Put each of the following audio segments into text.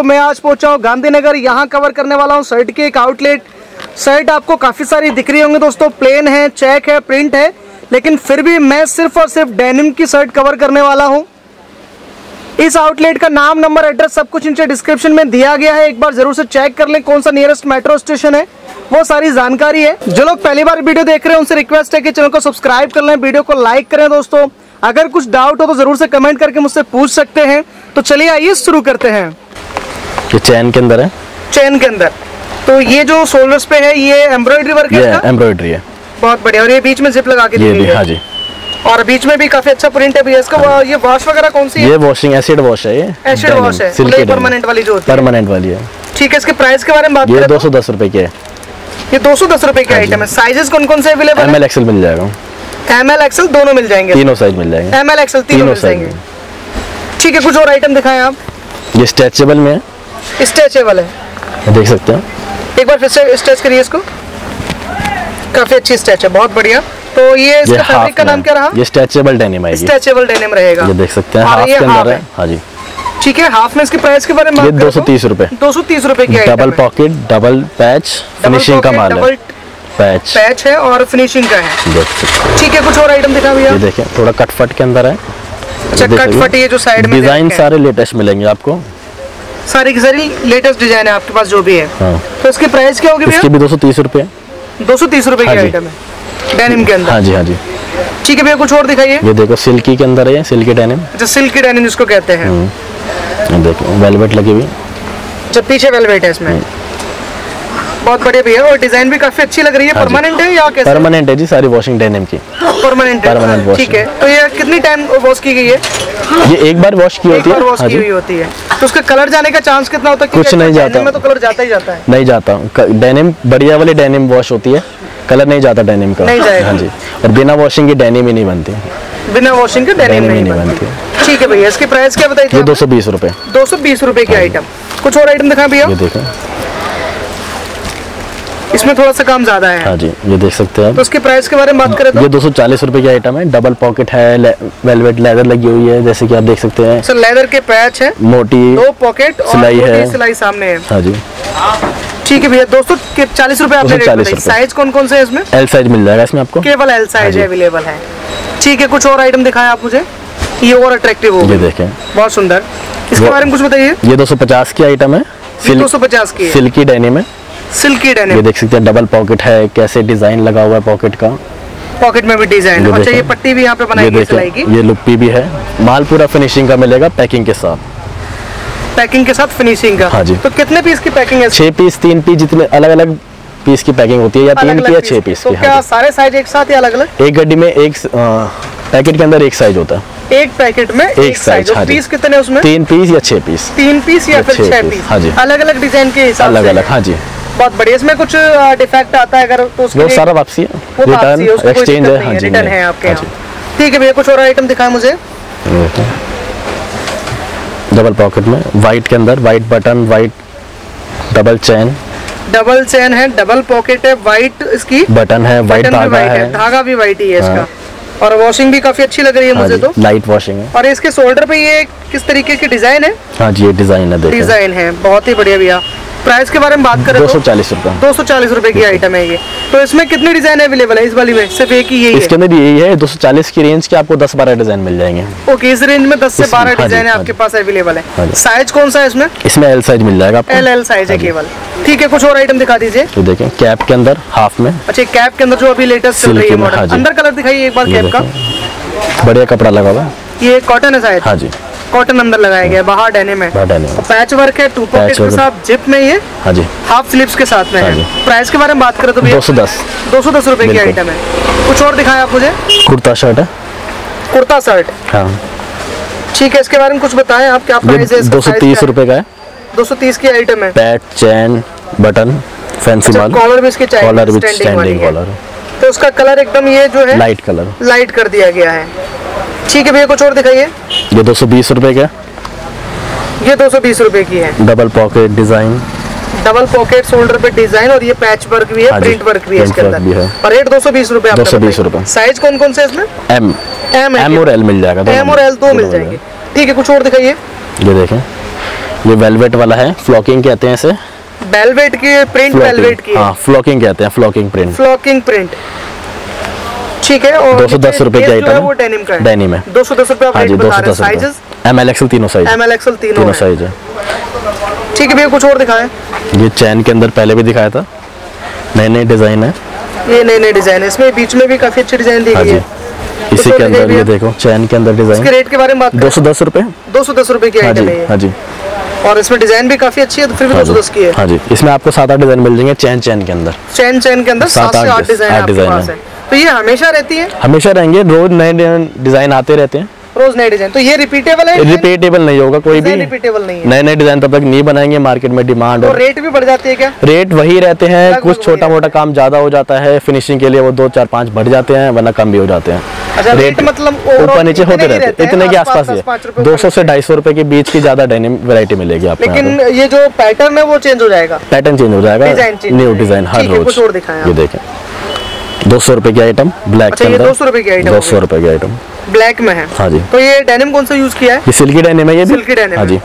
मैं आज पहुँचा हूँ गांधीनगर। यहाँ कवर करने वाला हूँ शर्ट की एक आउटलेट शर्ट आपको काफ़ी सारी दिख रही होंगी दोस्तों। प्लेन है चेक है प्रिंट है। लेकिन फिर भी मैं सिर्फ़ और सिर्फ़ डेनिम की शर्ट कवर करने वाला हूँ। इस आउटलेट का नाम नंबर एड्रेस सब कुछ नीचे डिस्क्रिप्शन में दिया गया है। एक बार ज़रूर से चेक कर लें कौन सा नियरेस्ट मेट्रो स्टेशन है। वो सारी जानकारी है। जो लोग पहली बार वीडियो देख रहे हैं, उनसे रिक्वेस्ट है कि चैनल को सब्सक्राइब कर लें वीडियो को लाइक करें दोस्तों। अगर कुछ डाउट हो तो ज़रूर से कमेंट करके मुझसे पूछ सकते हैं। तो चलिए आइए, शुरू करते हैं। ये चैन के अंदर है? चैन के अंदर। तो ये जो शोल्डर्स पे है ये एम्ब्रॉयडरी वर्क है एम्ब्रॉयडरी है। बहुत बढ़िया। और ये बीच में जिप लगा के दी ये भी हाँ। जी। और बीच में भी काफ़ी अच्छा प्रिंट है इसका वो- ये वॉश वगैरह कौन सी है? ये वॉशिंग एसिड वॉश है ये। एसिड वॉश है। सिल्की परमानेंट वाली जो परमानेंट वाली है। ठीक है इसके प्राइस के बारे में बात ये दो तो। सौ दस रुपए की है। ये दो सौ दस रुपए की हाँ आइटम है। साइजेस कौन कौन से अवेलेबल एम एल एक्सएल मिल जाएगा। एम एल एक्सएल दोनों मिल जाएँगे। तीनों साइज़ मिल जाएँगे। एम एल एक्सएल तीनों तीनों मिल जाएँगे। ठीक है कुछ और आइटम दिखाएँ आप। ये स्ट्रेचेबल में है। स्ट्रेचेबल है देख सकते हैं। एक बार फिर से स्ट्रेच करिए इसको। काफ़ी अच्छी स्ट्रेच है बहुत बढ़िया। तो ये इसका फैब्रिक का नाम क्या रहा? ये स्ट्रेचेबल डेनिम आएगी। स्ट्रेचेबल डेनिम रहेगा। ये देख सकते हैं हाफ़ के अंदर है। है। जी। ठीक है हाफ़ में इसके प्राइस के बारे में दो सौ तीस रूपए। दो सौ तीस रुपए की double pocket double patch finishing का माल। है पैच पैच है और फिनिशिंग का है। देख सकते ठीक है कुछ और आइटम दिखा भैया? ये देखें थोड़ा कटफट के अंदर है। अच्छा देख कट सकते हैं। फट ये जो साइड में डिज़ाइन सारे लेटेस्ट मिलेंगे आपको। सारी की सारी लेटेस्ट डिज़ाइन है आपके पास जो भी है। हाँ। तो इसकी प्राइस क्या होगी भैया? दो सौ तीस रुपए दो सौ तीस रुपए की हाँ आइटम है डेनिम के अंदर। हाँ जी हाँ जी। ठीक है भैया कुछ और दिखाइए। ये देखो सिल्की के अंदर है सिल्की डेनिम जो सिल्क डेनिम जिसको कहते हैं। ये देखो वेलवेट लगी हुई। जब पीछे वेलवेट है इसमें। बहुत बढ़िया भैया और डिज़ाइन भी काफ़ी अच्छी लग रही है। हाँ परमानेंट है या कैसे? परमानेंट है जी सारी वॉशिंग डेनिम की। परमानेंट है। ठीक है। तो ये कितनी टाइम वॉश की गई है? ये एक बार वॉश की होती है। वॉश हाँ की हुई होती है। तो उसका कलर जाने का चांस कितना होता है? कुछ नहीं जाता। में तो कलर जाता ही जाता है। नहीं जाता। डेनिम बढ़िया वाली डेनिम वॉश होती है। कलर नहीं जाता डेनिम का। नहीं जाएगा। हाँ जी। और बिना वॉशिंग के डेनिम ही नहीं बनती। बिना वॉशिंग के डेनिम नहीं ही नहीं बनती। ठीक है भैया इसकी प्राइस क्या बताइए दो सौ बीस रूपए। दो सौ बीस रूपए की आइटम कुछ और आइटम दिखा भैया? देखें। इसमें थोड़ा सा काम ज़्यादा है। हाँ जी ये देख सकते हैं तो उसकी प्राइस के बारे में बात करें ये तो दो सौ चालीस रुपए की आइटम है डबल पॉकेट है ले, वेलवेट लेदर लगी हुई है जैसे कि आप देख सकते हैं। सर लेदर के पैच है। मोटी दो पॉकेट सिलाई है। सिलाई सामने है। हाँ जी। ठीक है भैया दोस्तों चालीस रूपए आपने रेट बताई साइज़ कौन कौन से है इसमें? एल साइज़ मिल जाएगा इसमें आपको। केवल एल साइज़ अवेलेबल है ठीक है कुछ और आइटम दिखाएँ आप मुझे। ये और अट्रैक्टिव हो ये देखें। बहुत सुंदर। इसके बारे में कुछ बताइए। ये दो सौ पचास की आइटम है। दो सौ पचास की सिल्की डेनिम है। सिल्की डेनिम ये देख सकते हैं डबल पॉकेट है कैसे डिज़ाइन लगा हुआ है पॉकेट का। पॉकेट में भी डिज़ाइन ये अच्छा ये पट्टी भी यहाँ पे बनाई ये गई की ये लुप्पी भी है। माल पूरा फिनिशिंग का मिलेगा पैकिंग के साथ। पैकिंग के साथ फिनिशिंग का। हाँ जी। तो कितने पीस की पैकिंग है छह पीस तीन पीस जितने अलग अलग पीस की पैकिंग होती है या तीन की या पीस छह की। पीस तो की क्या हाँ सारे साइज़ एक साथ या अलग अलग एक गड्डी में एक पैकेट के अंदर एक साइज़ होता है। एक पैकेट में एक, size, साइज़ हाँ पीस कितने उसमें? तीन पीस या छह पीस तीन पीस या या फिर छह पीस, पीस हाँ जी। अलग अलग डिज़ाइन के हिसाब अलग अलग हाँ जी। बहुत बढ़िया। इसमें कुछ डिफेक्ट आता है अगर तो उसके वो लिए- सारा वापसी है। रिटर्न है, एक्सचेंज है। हाँ। जी रिटर्न है आपके हाँ यहाँ। ठीक है भैया कुछ और आइटम दिखाएँ मुझे? डबल पॉकेट में वाइट के अंदर white button white double chain double chain है डबल पॉकेट है वाइट इसकी बटन है वाइट धागा है। धागा भी वाइट ही है हाँ। इसका और वॉशिंग भी काफ़ी अच्छी लग रही है हाँ मुझे तो। लाइट वॉशिंग है। और इसके शोल्डर पे ये किस तरीके की डिज़ाइन है? हाँ जी ये डिज़ाइन है डिज़ाइन है बहुत ही बढ़िया भैया। प्राइस के बारे में बात करें दो तो सौ चालीस रूपए। दो सौ चालीस रुपए की आइटम है ये। तो इसमें कितनी डिज़ाइन अवेलेबल है? इस वाली में सिर्फ़ एक ही यही इसके अंदर यही है। दो सौ चालीस की रेंज के आपको दस बारह डिज़ाइन मिल जाएँगे। ओके इस रेंज में दस से बारह हाँ डिज़ाइन हाँ आपके पास अवेलेबल हाँ। है साइज़ कौन सा है इसमें? इसमें एल साइज़ मिल जाएगा एल एल साइज़ है हाँ केवल। ठीक है कुछ और आइटम दिखा दीजिए। तो देखें कैप के अंदर हाफ़ में। अच्छा कैप के अंदर जो अभी लेटेस्ट चल रही है हाँ मॉडल अंदर कलर दिखाइए एक बार कैप का। बढ़िया कपड़ा लगा हुआ है। ये कॉटन है शायद। हाँ जी। कॉटन अंदर लगाया गया बाहर डेनिम है। denim है। पैच वर्क है टू पॉकेट के साथ जिप में ये हाँ जी। हाफ़ स्लीव्स के साथ में हाँ। है प्राइस के बारे में बात करें तो दो सौ दस। दो सौ दस रुपए की आइटम है। कुछ और दिखाएँ आप मुझे? कुर्ता शर्ट है। कुर्ता शर्ट हाँ। ठीक है इसके बारे में कुछ बताएँ आप क्या प्राइस है दो सौ तीस रुपए का है। दो सौ तीस की आइटम है। पैट चैन बटन फैंसी माल कॉलर भी इसके चाहिए कॉलर वाली स्टैंडिंग कॉलर तो उसका कलर एकदम ये जो है लाइट कलर लाइट कर दिया गया है। ठीक है भैया कुछ और दिखाइए। ये दो सौ बीस रुपए का। ये दो सौ बीस रुपए की है। Double pocket design double pocket shoulder पे डिज़ाइन और ये पैच वर्क भी है हाँ प्रिंट वर्क भी है इसके अंदर। है। और रेट दो सौ बीस रुपए 220 रुपए। साइज़ कौन कौन से इसमें? एम एम एम और एल मिल जाएगा एम और एल दो मिल जाएँगे। ठीक है कुछ और दिखाइए। ये देखें। ये वेलवेट वाला है फ्लॉकिंग कहते हैं इसे। वेलवेट की प्रिंट वेलवेट की हाँ। फ्लॉकिंग कहते हैं फ्लॉकिंग प्रिंट फ्लॉकिंग प्रिंट ठीक है और दो सौ दस रुपए की है आइटम वो डेनिम का डेनिम है। दो सौ दस रुपए हाँ जी दो सौ दस एम एल एक्सएल तीनों साइज़ एम एल एक्सएल तीनों तीनों साइज़ है। ठीक है भैया कुछ और दिखाएँ। ये चैन के अंदर पहले भी दिखाया था। नए नए डिज़ाइन है। ये नए नए डिज़ाइन है। इसमें बीच में भी काफ़ी अच्छी डिज़ाइन दी हाँ गई है। इसी के अंदर ये देखो चैन के अंदर इसके डिज़ाइन रेट के बारे में बात दो सौ दस रूपए दो सौ दस रूपए की हाँ आइटम है हाँ जी। और इसमें डिज़ाइन भी काफ़ी अच्छी है तो फिर भी हाँ दो सौ दस की है। हाँ जी। इसमें आपको सात आठ डिज़ाइन मिल जाएँगे चैन चैन के अंदर। चैन चैन के अंदर सात, से आठ डिज़ाइन आठ डिज़ाइन है। तो ये हमेशा रहती है? हमेशा रहेंगे रोज नए नए डिज़ाइन आते रहते हैं। रोज नए डिज़ाइन तो ये रिपीटेबल है? रिपीटेबल नहीं होगा कोई भी रिपीटेबल नहीं है। नए नए डिज़ाइन तब तक नहीं बनाएँगे मार्केट में डिमांड तो और रेट भी बढ़ जाती है क्या? रेट वही रहते हैं कुछ छोटा मोटा काम ज़्यादा हो जाता है फिनिशिंग के लिए वो दो चार पाँच बढ़ जाते हैं वरना कम भी हो जाते हैं। अच्छा रेट मतलब ऊपर नीचे होते रहते हैं इतने के आसपास ही दो सौ से ढाई सौ रुपए के बीच की ज़्यादा वैरायटी मिलेगी आपको लेकिन ये जो पैटर्न है वो चेंज हो जाएगा। पैटर्न चेंज हो जाएगा न्यू डिज़ाइन हर रोज। ये देखें। दो सौ रुपए की आइटम ब्लैक अच्छा, अंदर 200 रुपए की item दो सौ। रुपए की आइटम ब्लैक में है। हाँ जी। तो ये डेनिम कौन सा यूज़ किया है? ये सिल्की डेनिम है ये Silky denim हाँ। जी।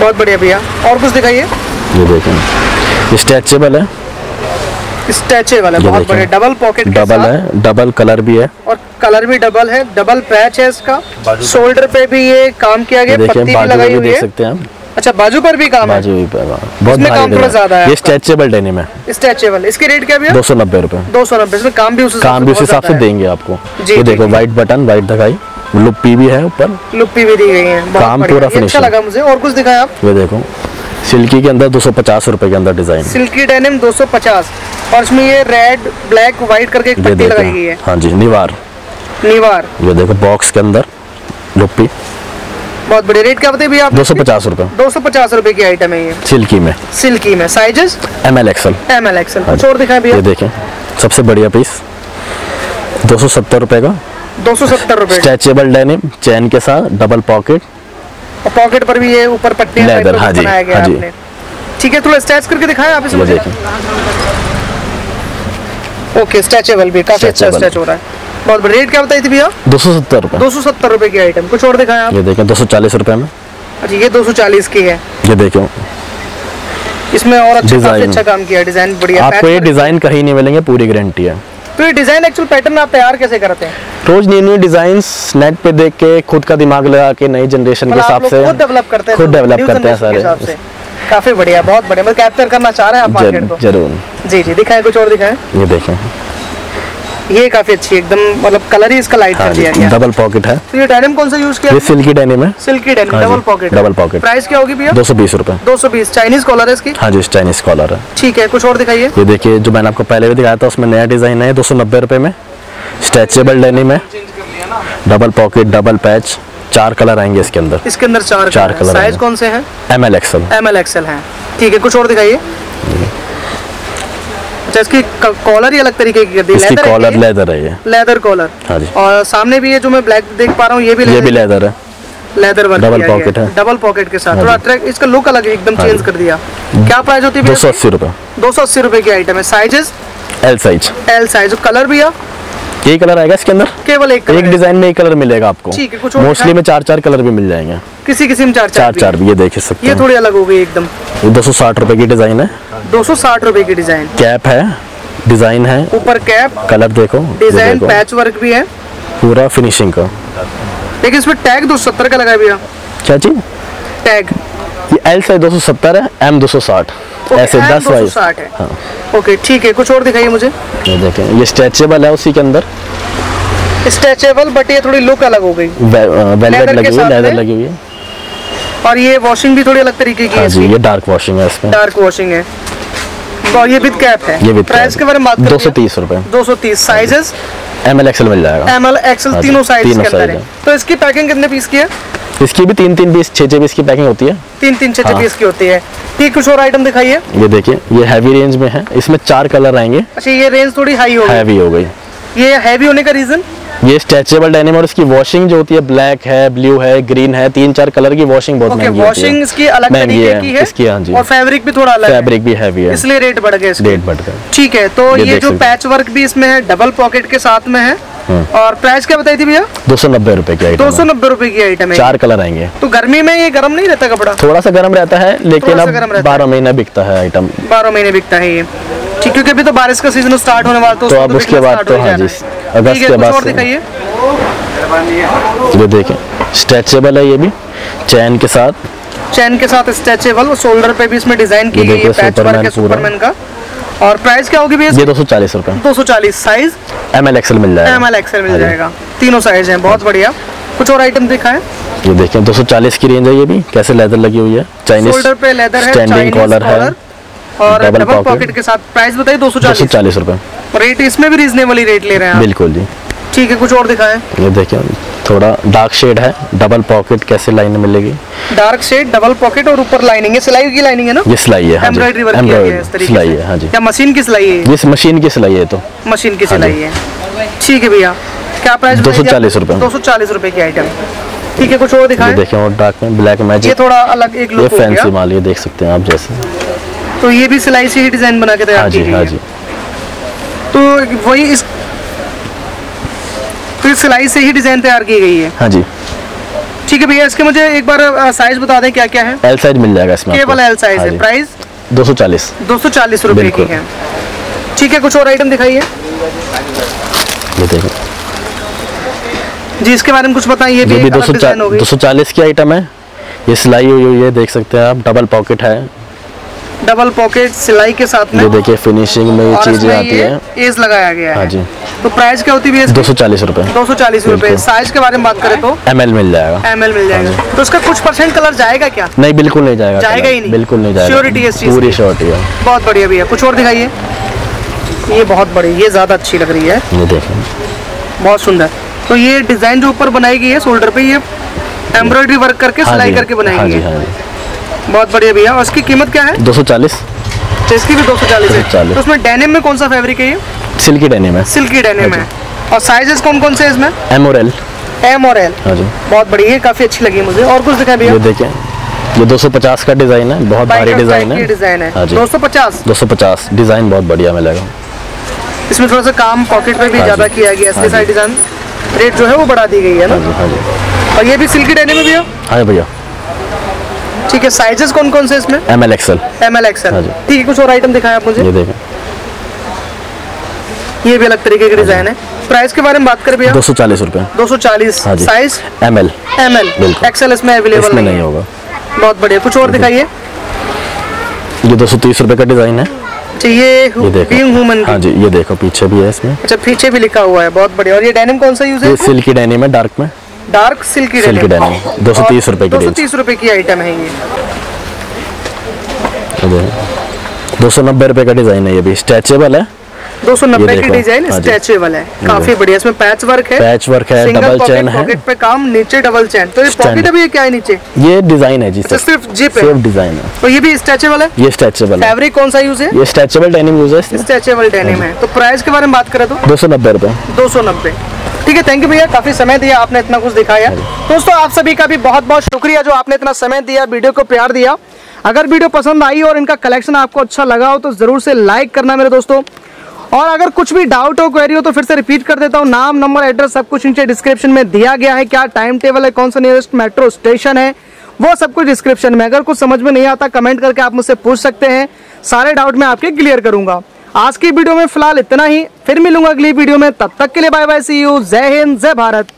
बहुत बढ़िया भैया। और कुछ दिखाइए। ये देखें। स्ट्रेचेबल है। स्ट्रेचेबल है बहुत देखें। बढ़िया। डबल पॉकेट डबल है डबल कलर भी है। और कलर भी डबल है। डबल पैच है इसका। शोल्डर पे। भी ये काम किया गया पत्ती भी लगाई हुई देख है। सकते हैं अच्छा बाजू पर भी काम है? बाजू भी पर, हाँ। बहुत इसमें काम थोड़ा ज़्यादा है ये स्ट्रेचेबल डेनिम है। स्ट्रेचेबल इसकी रेट क्या भैया? दो सौ नब्बे रुपए। दो सौ नब्बे। इसमें काम भी उस काम भी उस हिसाब से देंगे आपको। ये देखो। व्हाइट बटन व्हाइट दिखाई। लुप्पी भी है ऊपर। लुप्पी भी दी गई है। काम पूरा ये अच्छा लगा मुझे। और कुछ दिखाया आप? ये देखो सिल्की के अंदर दो सौ पचास रुपए के अंदर डिज़ाइन सिल्की डेनिम 250 और इसमें ये रेड ब्लैक व्हाइट करके एक पट्टी लगाई गई है। हाँ जी निवार। निवार। ये देखो बॉक्स के अंदर लुप्पी बहुत बढ़िया रेट क्या बताइए भैया आप? दो सौ पचास रुपए। दो सौ पचास रुपए की आइटम है ये। सिल्की में। सिल्की में। Sizes M L XL M L XL कुछ और दिखाएँ भैया। ये देखें। सबसे बढ़िया पीस दो सौ सत्तर रुपए का। दो सौ सत्तर रुपए। स्ट्रेचेबल डेनिम चैन के साथ डबल पॉकेट और पॉकेट पर भी ये ऊपर Leather, type हाँ जी, हाँ जी। ठीक है थोड़ा स्टैच करके दिखाएँ आप इसे ये देखें। ओके स्ट्रेचेबल भी। काफ़ी अच्छा स्ट्रेच हो रहा है। बहुत रेट क्या बताई थी भैया? दो सौ सत्तर रुपए। दो सौ सत्तर रुपए की आइटम कुछ और दिखाएँ आप? ये देखें दो सौ चालीस रुपए में। अच्छा ये दो सौ चालीस की है। ये देखो। इसमें और अच्छा अच्छा काम किया डिज़ाइन बढ़िया। आपको ये डिज़ाइन कहीं नहीं मिलेंगे पूरी गारंटी है। तो ये डिज़ाइन एक्चुअल पैटर्न आप तैयार कैसे करते हैं? रोज नई नई डिज़ाइन नेट पे देख के खुद का दिमाग लगा के नई जनरेशन के मतलब हिसाब से। खुद डेवलप करते हैं खुद तो डेवलप करते हैं सारे। काफ़ी बढ़िया बहुत बढ़िया। मतलब कैप्चर करना चाह रहे हैं आप मार्केट को। ज़रूर। जी जी दिखाएँ कुछ और दिखाएँ। ये देखें। ये काफ़ी अच्छी एकदम मतलब कलर ही इसका लाइट हाँ कर दिया गया। डबल पॉकेट है। तो ये डेनिम कौन सा यूज़ किया? ये सिल्की डेनिम है। सिल्की डेनिम हाँ double pocket double pocket। Price क्या होगी भैया? दो सौ बीस रुपए। दो सौ बीस। चाइनीज़ कॉलर है इसकी? हाँ जी चाइनीज़ कॉलर है। ठीक है कुछ और दिखाइए। ये देखिए जो मैंने आपको पहले भी दिखाया था उसमें नया डिज़ाइन है दो सौ नब्बे रुपए में। स्ट्रेचेबल डेनिम है। डबल पॉकेट डबल पैच चार कलर आएँगे इसके अंदर। इसके अंदर चार चार कलर साइज़ कौन से हैं? M L XL M L XL है। ठीक है कुछ और दिखाइए। अच्छा इसकी कॉलर ही अलग तरीके की कर दी इसकी लेदर कॉलर लेदर है ये। लेदर कॉलर हाँ जी। और सामने भी ये जो मैं ब्लैक देख पा रहा हूँ ये भी ये भी लेदर है। लेदर वर्क pocket गया है। डबल पॉकेट के साथ। हाँ थोड़ा अट्रैक्ट इसका लुक अलग एकदम हाँ चेंज कर दिया। क्या प्राइस होती है दो सौ अस्सी रुपए। दो सौ अस्सी रुपए की आइटम है। Sizes L size L size colour भी है यही कलर आएगा इसके अंदर? केवल एक एक डिज़ाइन में एक कलर मिलेगा आपको। ठीक है, कुछ मोस्टली में चार चार कलर भी मिल जाएँगे। किसी किसी में चार चार चार चार भी ये देख सकते ये थोड़ी अलग हो गई एकदम। ये दो सौ साठ रुपए की डिज़ाइन है। दो सौ साठ रुपए की डिज़ाइन। कैप है डिज़ाइन है। ऊपर कैप कलर देखो डिज़ाइन पैच वर्क भी है। पूरा फिनिशिंग का। लेकिन इसमें टैग दो सत्तर का लगा भैया। क्या चीज़? टैग। ये एल साइज़ दो सौ सत्तर है एम दो सौ साठ। ऐसे दस वाइज साठ है। हाँ। ओके ठीक है कुछ और दिखाइए मुझे। ये देखें ये स्ट्रेचेबल है उसी के अंदर। स्ट्रेचेबल बट ये थोड़ी लुक अलग हो गई। वेलवेट लगी हुई लेदर लगी हुई। है और ये वॉशिंग भी थोड़ी अलग तरीके की है हाँ जी ये डार्क वॉशिंग है इसमें। डार्क वॉशिंग है। और ये विद कैप है। ये विद प्राइस के बारे में बात दो सौ तीस रुपए। दो सौ तीस। साइजेस एम एल एक्सएल मिल जाएगा। एम एल एक्सएल हाँ तीनों साइज़ तीनों के अंदर है। है। तो इसकी पैकिंग कितने पीस की है? इसकी भी तीन तीन पीस छः छः पीस की पैकिंग होती है। तीन तीन छह छह हाँ। पीस की होती है। ठीक कुछ और आइटम दिखाइए। ये देखिए ये हैवी रेंज में है। इसमें चार कलर आएँगे। अच्छा ये रेंज थोड़ी हाई हो गई। हैवी हो गई। ये हैवी होने का रीजन ये स्ट्रेचेबल डेनिम और इसकी वॉशिंग जो होती है ब्लैक है ब्लू है ग्रीन है तीन चार कलर की वॉशिंग बहुत ओके महँगी है। वॉशिंग इसकी अलग महँगी है, की है इसकी, हाँ जी। और फैब्रिक भी थोड़ा अलग फैब्रिक भी हैवी है। इसलिए रेट बढ़ गया रेट बढ़ गया। ठीक है तो ये ये जो पैच वर्क भी इसमें है डबल पॉकेट के साथ में है। और प्राइस क्या बताई थी भैया? दो सौ नब्बे रुपए की आइटम दो सौ नब्बे रूपए की आइटम है। चार कलर आएँगे। तो गर्मी में ये गर्म नहीं रहता कपड़ा? थोड़ा सा गर्म रहता है लेकिन अब है। बारह महीने बिकता है आइटम बारह महीने बिकता है ये। ठीक क्योंकि अभी तो बारिश का सीज़न स्टार्ट होने वाला तो तो अब उसके बाद तो हो जी, अगस्त के बाद दिखाइए। ये देखें स्ट्रेचेबल है ये भी चैन के साथ। चैन के साथ स्ट्रेचेबल और शोल्डर पे भी इसमें डिज़ाइन की गई है देखिए, पैच वर्क सुपरमैन है पूरा। सुपरमैन का। और प्राइस क्या होगी भैया ये दो सौ चालीस रुपए। दो सौ चालीस साइज़ एम एल एक्सएल मिल जाएगा। एम एल एक्सएल मिल हाँ जाएगा। तीनों साइज़ हैं बहुत बढ़िया। कुछ और आइटम दिखाएँ? ये देखें 240 की रेंज है ये भी। कैसे लेदर लगी हुई है? चाइनीज़ शोल्डर पे लेदर है स्टैंडिंग कॉलर है। और डबल पॉकेट। के साथ प्राइस बताइए दो सौ चालीस। चालीस रुपए। रेट इसमें भी रीजनेबल ही रेट ले रहे हैं बिल्कुल जी। ठीक है कुछ और दिखाएँ। ये देखें थोड़ा डार्क शेड है। डबल पॉकेट कैसे लाइन मिलेगी? डार्क शेड डबल पॉकेट और ऊपर लाइनिंग है। सिलाई की लाइनिंग है ना? ये सिलाई है एम्ब्रॉयडरी वर्क किया है इस तरीके सिलाई है हाँ जी। या मशीन की सिलाई है ये? ये मशीन की सिलाई है तो। मशीन की हाँ सिलाई है। ठीक है भैया। क्या प्राइस दो सौ चालीस रूपए। दो सौ चालीस रूपए की आइटम ठीक है कुछ और ये दिखाएँ। देखें और डार्क में ब्लैक ये थोड़ा अलग एक लुक हो फैंसी माल ये देख सकते हैं आप जैसे। तो ये भी सिलाई से ही डिज़ाइन बना के हाँ तैयार की जी गई हाँ है। जी। तो वही इस तो इस सिलाई से ही डिज़ाइन तैयार की गई है। हाँ जी। ठीक है भैया इसके मुझे एक बार साइज़ बता दें क्या क्या है? एल साइज़ मिल जाएगा इसमें केवल एल साइज़ है प्राइस दो सौ चालीस। दो सौ चालीस रुपए की है। ठीक है कुछ और आइटम दिखाइए। जी इसके बारे में कुछ बताइए ये भी ये हो दो सौ चालीस की आइटम है। ये सिलाई हुई हुई है देख सकते हैं आप। डबल पॉकेट है। डबल पॉकेट सिलाई के साथ में ये देखिए फिनिशिंग में ये चीज़ें आती है। एज लगाया गया हाँ है। जी। तो प्राइस क्या होती है दो सौ चालीस रूपए। दो सौ चालीस रुपए। साइज़ के बारे में बात करें तो? एम एल मिल जाएगा। एम एल मिल जाएगा। तो उसका कुछ परसेंट कलर जाएगा क्या? नहीं बिल्कुल नहीं जाएगा। जाएगा ही नहीं। बिल्कुल नहीं जाएगा। Surety है पूरी श्योरिटी है। बहुत बढ़िया भैया। कुछ और दिखाइए। ये बहुत बड़ी ये ज़्यादा अच्छी लग रही है। ये देखें। बहुत सुंदर। तो ये डिज़ाइन जो ऊपर बनाई गई है शोल्डर पे ये। एम्ब्रॉयडरी वर्क करके हाँ सिलाई करके बनाई हाँ गई है। हाँ बहुत बढ़िया भैया। और इसकी कीमत क्या है? दो सौ चालीस। तो इसकी भी दो सौ चालीस है। तो उसमें डेनिम में कौन सा फैब्रिक है ये? सिल्की डेनिम है। सिल्की डेनिम है। और साइजेस कौन कौन से हैं इसमें? एम और एल एम और एल हाँ जी। बहुत बढ़िया। है काफ़ी अच्छी लगी मुझे। और कुछ दिखाएँ भैया? ये देखें ये 250 का डिज़ाइन है। बहुत भारी डिज़ाइन है। डिज़ाइन है। हाँ जी। 250 250 डिज़ाइन बहुत बढ़िया मिलेगा। इसमें थोड़ा सा काम पॉकेट में भी हाँ ज़्यादा किया गया हाँ। इसके जी। साइड डिज़ाइन रेट जो है वो बढ़ा दी गई है हाँ ना हाँ और ये भी सिल्की डेनिम में भैया? हाँ भैया। ठीक है साइजेस कौन कौन से इसमें? M L XL M L XL हाँ ठीक है कुछ और आइटम दिखाएँ आप मुझे? ये देखें। ये भी अलग तरीके के डिज़ाइन है। प्राइस के बारे में बात करें भैया। दो सौ चालीस रूपए। दो सौ चालीस। हाँ size M L M L XL इसमें अवेलेबल नहीं नहीं होगा। बहुत बढ़िया। कुछ और दिखाइए। ये दो सौ तीस रूपए का डिज़ाइन है। ये ये हाँ जी ये देखो पीछे भी है इसमें। अच्छा पीछे भी लिखा हुआ है। बहुत बढ़िया। और ये डेनिम कौन सा यूज़ है सिल्की डेनिम है डार्क में। Dark silky silky denim. दो सौ तीस रुपये की दो तीस रुपए की आइटम है ये। दो सौ नब्बे रुपये का डिज़ाइन है ये भी। स्ट्रेचेबल है? दो सौ नब्बे की डिज़ाइन हाँ स्ट्रेचेबल है। काफ़ी बढ़िया। इसमें पैच वर्क है। पैच वर्क है डबल चैन है। पॉकेट पे काम नीचे डबल चैन तो ये पॉकेट अभी क्या है नीचे? ये डिज़ाइन है जी अच्छा सर सिर्फ़ जिप है। सिर्फ़ डिज़ाइन है। तो ये भी स्ट्रेचेबल है? ये स्ट्रेचेबल है। फैब्रिक कौन सा यूज़ है? ये स्ट्रेचेबल डेनिम यूज़ है स्ट्रेचेबल डेनिम है। तो प्राइस के बारे में बात करें तो? दो सौ नब्बे रुपये दो सौ नब्बे। ठीक है थैंक यू भैया काफ़ी समय दिया आपने इतना कुछ दिखाया। दोस्तों आप सभी का भी बहुत बहुत शुक्रिया जो आपने इतना समय दिया वीडियो को प्यार दिया। अगर वीडियो पसंद आई और इनका कलेक्शन आपको अच्छा लगा हो तो ज़रूर से लाइक करना मेरे दोस्तों। और अगर कुछ भी डाउट हो क्वेरी हो तो फिर से रिपीट कर देता हूँ। नाम नंबर एड्रेस सब कुछ नीचे डिस्क्रिप्शन में दिया गया है। क्या टाइम टेबल है कौन सा नियरेस्ट मेट्रो स्टेशन है वो सब कुछ डिस्क्रिप्शन में। अगर कुछ समझ में नहीं आता कमेंट करके आप मुझसे पूछ सकते हैं। सारे डाउट मैं आपके क्लियर करूँगा। आज की वीडियो में फ़िलहाल इतना ही। फिर मिलूँगा अगली वीडियो में। तब तक के लिए बाय बाय सी यू जय हिंद, जय भारत।